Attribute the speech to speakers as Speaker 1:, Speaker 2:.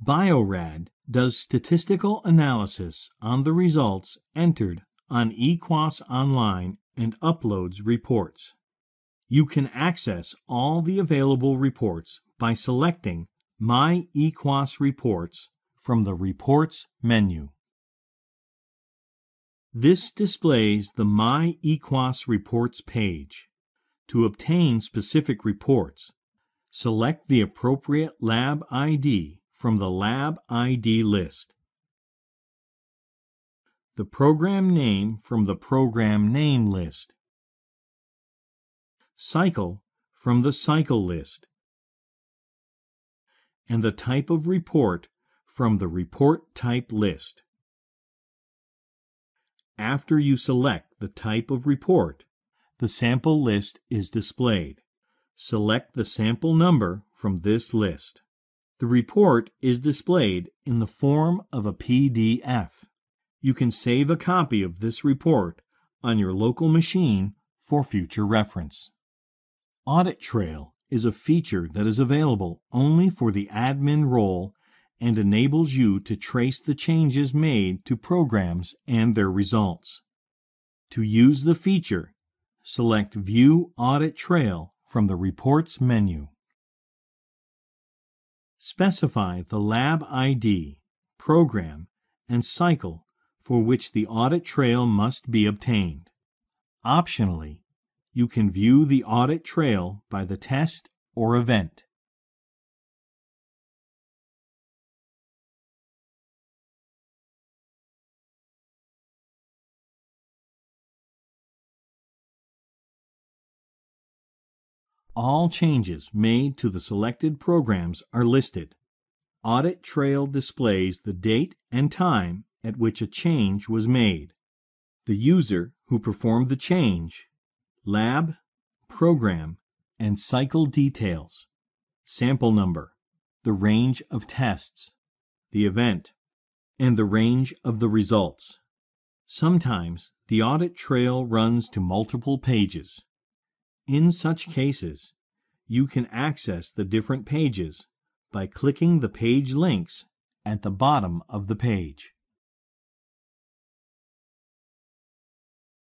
Speaker 1: Bio-Rad does statistical analysis on the results entered on EQAS Online and uploads reports. You can access all the available reports by selecting My EQAS Reports from the Reports menu. This displays the My EQAS Reports page. To obtain specific reports, select the appropriate lab ID from the Lab ID list. The program name from the Program Name list. Cycle from the Cycle list. And the type of report from the Report Type list. After you select the type of report, the sample list is displayed. Select the sample number from this list. The report is displayed in the form of a PDF. You can save a copy of this report on your local machine for future reference. Audit Trail is a feature that is available only for the admin role and enables you to trace the changes made to programs and their results. To use the feature, select View Audit Trail from the Reports menu. Specify the lab ID, program, and cycle for which the audit trail must be obtained. Optionally, you can view the audit trail by the test or event. All changes made to the selected programs are listed. Audit Trail displays the date and time at which a change was made, the user who performed the change, lab, program, and cycle details, sample number, the range of tests, the event, and the range of the results. Sometimes the audit trail runs to multiple pages. In such cases, you can access the different pages by clicking the page links at the bottom of the page.